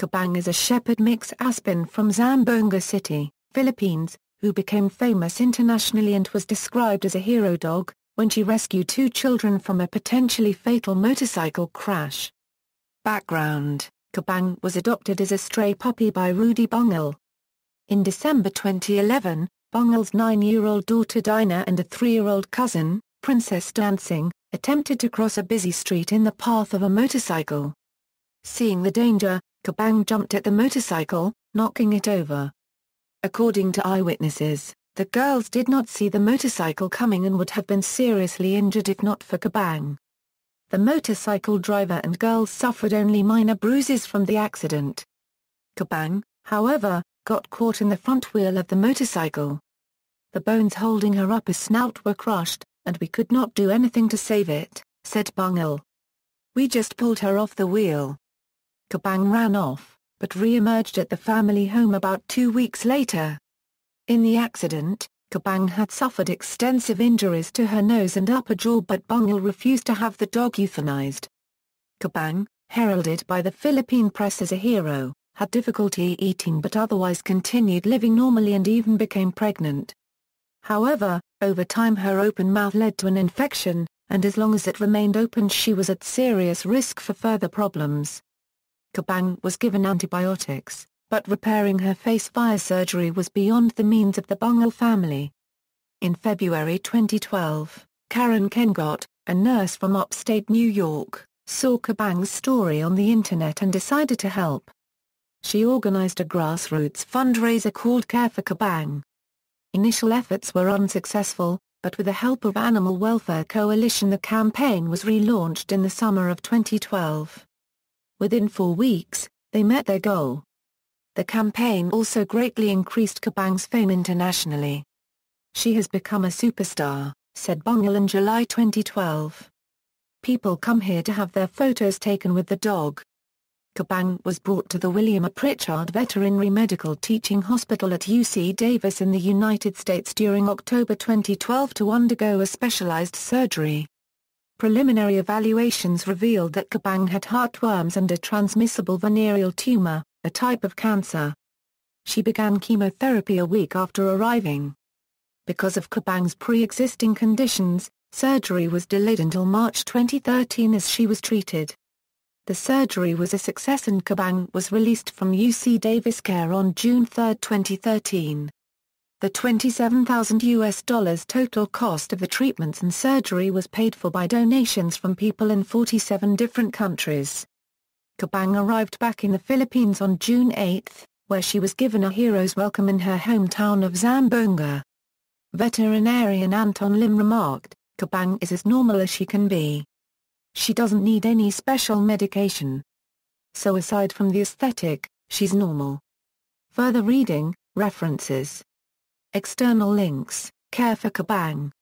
Kabang is a shepherd mix Aspin from Zamboanga City, Philippines, who became famous internationally and was described as a hero dog, when she rescued two children from a potentially fatal motorcycle crash. Background Kabang was adopted as a stray puppy by Rudy Bunggal. In December 2011, Bunggal's nine-year-old daughter Dinah and a three-year-old cousin, Princess Dancing, attempted to cross a busy street in the path of a motorcycle. Seeing the danger, Kabang jumped at the motorcycle, knocking it over. According to eyewitnesses, the girls did not see the motorcycle coming and would have been seriously injured if not for Kabang. The motorcycle driver and girls suffered only minor bruises from the accident. Kabang, however, got caught in the front wheel of the motorcycle. The bones holding her upper snout were crushed, and we could not do anything to save it, said Bunggal. We just pulled her off the wheel. Kabang ran off, but re-emerged at the family home about two weeks later. In the accident, Kabang had suffered extensive injuries to her nose and upper jaw but Bunggal refused to have the dog euthanized. Kabang, heralded by the Philippine press as a hero, had difficulty eating but otherwise continued living normally and even became pregnant. However, over time her open mouth led to an infection, and as long as it remained open she was at serious risk for further problems. Kabang was given antibiotics, but repairing her face via surgery was beyond the means of the Bunggal family. In February 2012, Karen Kengott, a nurse from upstate New York, saw Kabang's story on the internet and decided to help. She organized a grassroots fundraiser called Care for Kabang. Initial efforts were unsuccessful, but with the help of Animal Welfare Coalition the campaign was relaunched in the summer of 2012. Within four weeks, they met their goal. The campaign also greatly increased Kabang's fame internationally. She has become a superstar, said Bunggal in July 2012. People come here to have their photos taken with the dog. Kabang was brought to the William A. Pritchard Veterinary Medical Teaching Hospital at UC Davis in the United States during October 2012 to undergo a specialized surgery. Preliminary evaluations revealed that Kabang had heartworms and a transmissible venereal tumor, a type of cancer. She began chemotherapy a week after arriving. Because of Kabang's pre-existing conditions, surgery was delayed until March 2013 as she was treated. The surgery was a success and Kabang was released from UC Davis Care on June 3, 2013. The 27,000 US dollars total cost of the treatments and surgery was paid for by donations from people in 47 different countries. Kabang arrived back in the Philippines on June 8, where she was given a hero's welcome in her hometown of Zamboanga. Veterinarian Anton Lim remarked, Kabang is as normal as she can be. She doesn't need any special medication. So aside from the aesthetic, she's normal. Further reading, references External links, Care for Kabang,